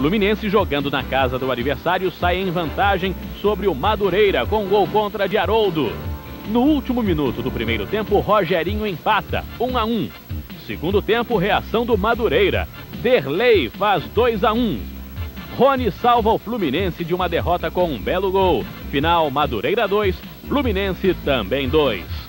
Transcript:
Fluminense jogando na casa do adversário sai em vantagem sobre o Madureira com gol contra de Haroldo. No último minuto do primeiro tempo, Rogerinho empata, 1 a 1. Segundo tempo, reação do Madureira. Derlei faz 2 a 1. Rony salva o Fluminense de uma derrota com um belo gol. Final Madureira 2, Fluminense também 2.